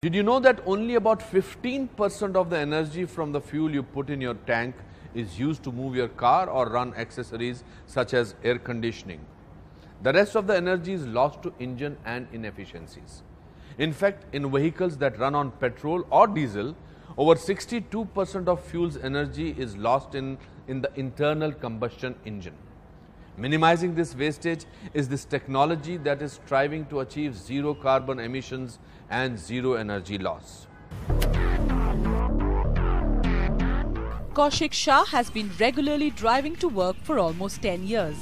Did you know that only about 15% of the energy from the fuel you put in your tank is used to move your car or run accessories such as air conditioning? The rest of the energy is lost to engine and inefficiencies. In fact, in vehicles that run on petrol or diesel, over 62% of fuel's energy is lost in, in the internal combustion engine. Minimizing this wastage is this technology that is striving to achieve zero carbon emissions and zero energy loss. Kaushik Shah has been regularly driving to work for almost 10 years.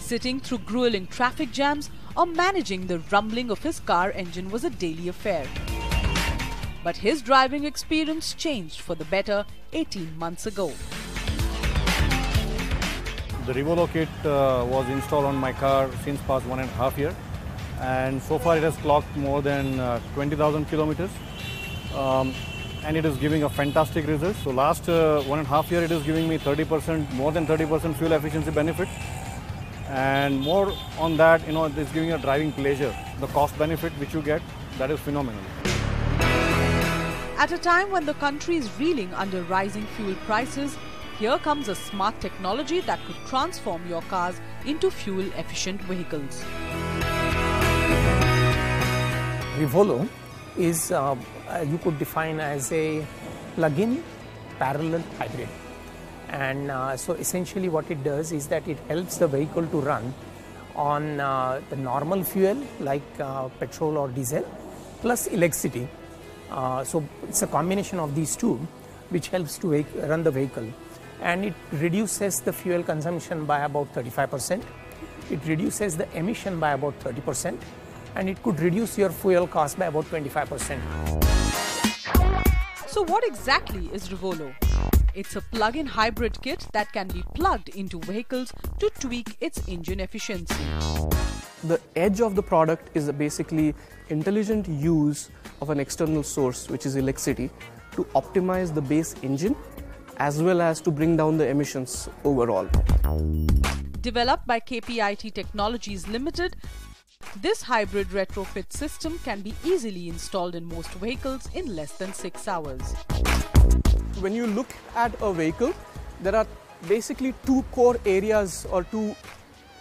Sitting through grueling traffic jams or managing the rumbling of his car engine was a daily affair. But his driving experience changed for the better 18 months ago. The Revolo kit uh, was installed on my car since past one and a half year and so far it has clocked more than uh, 20,000 kilometers um, and it is giving a fantastic result. So last uh, one and a half year it is giving me 30% more than 30% fuel efficiency benefit and more on that you know it's giving a driving pleasure. The cost benefit which you get that is phenomenal. At a time when the country is reeling under rising fuel prices, here comes a smart technology that could transform your cars into fuel efficient vehicles. Revolo is uh, you could define as a plug-in parallel hybrid. And uh, so essentially what it does is that it helps the vehicle to run on uh, the normal fuel like uh, petrol or diesel plus electricity. Uh, so it's a combination of these two which helps to run the vehicle and it reduces the fuel consumption by about 35%. It reduces the emission by about 30% and it could reduce your fuel cost by about 25%. So what exactly is Revolo? It's a plug-in hybrid kit that can be plugged into vehicles to tweak its engine efficiency. The edge of the product is basically intelligent use of an external source, which is electricity, to optimize the base engine as well as to bring down the emissions overall. Developed by KPIT Technologies Limited, this hybrid retrofit system can be easily installed in most vehicles in less than 6 hours. When you look at a vehicle, there are basically two core areas or two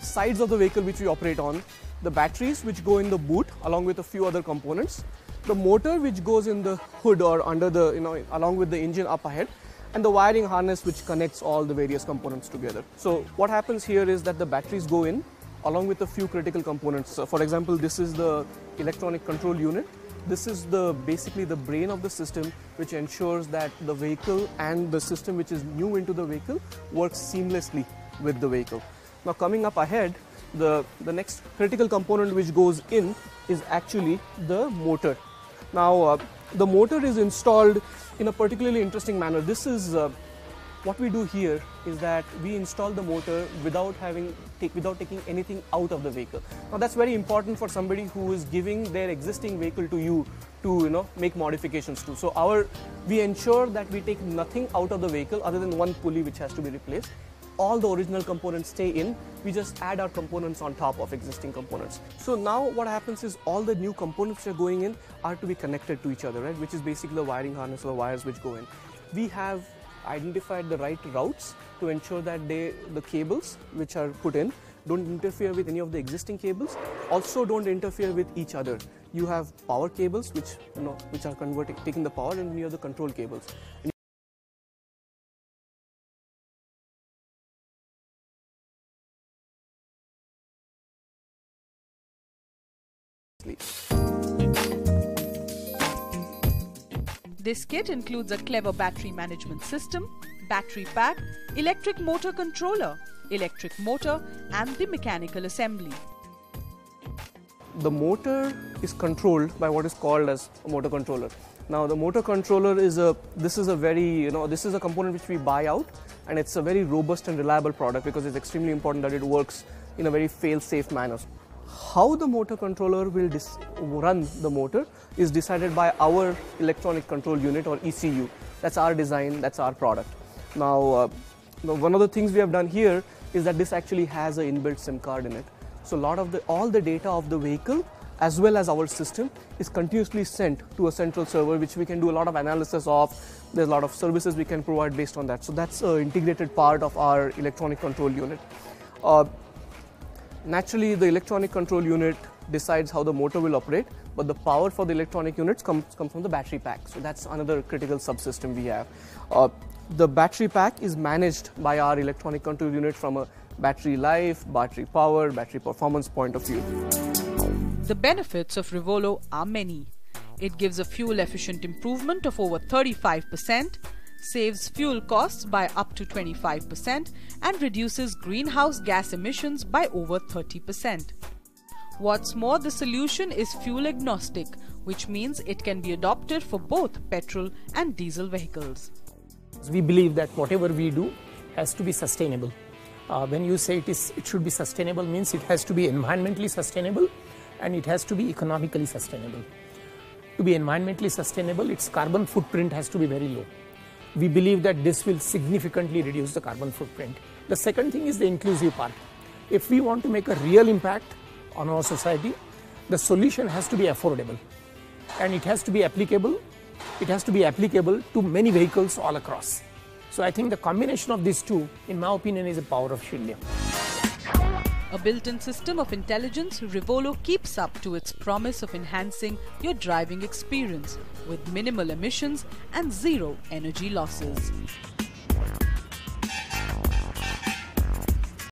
sides of the vehicle which we operate on. The batteries which go in the boot along with a few other components. The motor which goes in the hood or under the, you know, along with the engine up ahead and the wiring harness which connects all the various components together. So what happens here is that the batteries go in along with a few critical components. So for example, this is the electronic control unit. This is the basically the brain of the system which ensures that the vehicle and the system which is new into the vehicle works seamlessly with the vehicle. Now coming up ahead, the, the next critical component which goes in is actually the motor. Now uh, the motor is installed in a particularly interesting manner. This is uh, what we do here is that we install the motor without having take, without taking anything out of the vehicle. Now that's very important for somebody who is giving their existing vehicle to you to you know make modifications to. So our we ensure that we take nothing out of the vehicle other than one pulley which has to be replaced all the original components stay in, we just add our components on top of existing components. So now what happens is all the new components that are going in are to be connected to each other, right? Which is basically the wiring harness or the wires which go in. We have identified the right routes to ensure that they, the cables which are put in don't interfere with any of the existing cables also don't interfere with each other you have power cables which you know which are converting taking the power and you have the control cables This kit includes a clever battery management system, battery pack, electric motor controller, electric motor and the mechanical assembly. The motor is controlled by what is called as a motor controller. Now the motor controller is a this is a very you know this is a component which we buy out and it's a very robust and reliable product because it's extremely important that it works in a very fail safe manner how the motor controller will run the motor is decided by our electronic control unit or ECU. That's our design, that's our product. Now, uh, one of the things we have done here is that this actually has an inbuilt SIM card in it. So a lot of the all the data of the vehicle as well as our system is continuously sent to a central server which we can do a lot of analysis of there's a lot of services we can provide based on that so that's an integrated part of our electronic control unit uh, naturally the electronic control unit decides how the motor will operate but the power for the electronic units comes, comes from the battery pack. So that's another critical subsystem we have. Uh, the battery pack is managed by our electronic control unit from a battery life battery power battery performance point of view. The benefits of Revolo are many. It gives a fuel efficient improvement of over 35%, saves fuel costs by up to 25%, and reduces greenhouse gas emissions by over 30%. What's more, the solution is fuel agnostic, which means it can be adopted for both petrol and diesel vehicles. We believe that whatever we do has to be sustainable. Uh, when you say it is, it should be sustainable means it has to be environmentally sustainable and it has to be economically sustainable. To be environmentally sustainable, its carbon footprint has to be very low. We believe that this will significantly reduce the carbon footprint. The second thing is the inclusive part. If we want to make a real impact on our society, the solution has to be affordable and it has to be applicable. It has to be applicable to many vehicles all across. So I think the combination of these two, in my opinion, is the power of Shunya. A built-in system of intelligence, Revolo keeps up to its promise of enhancing your driving experience with minimal emissions and zero energy losses.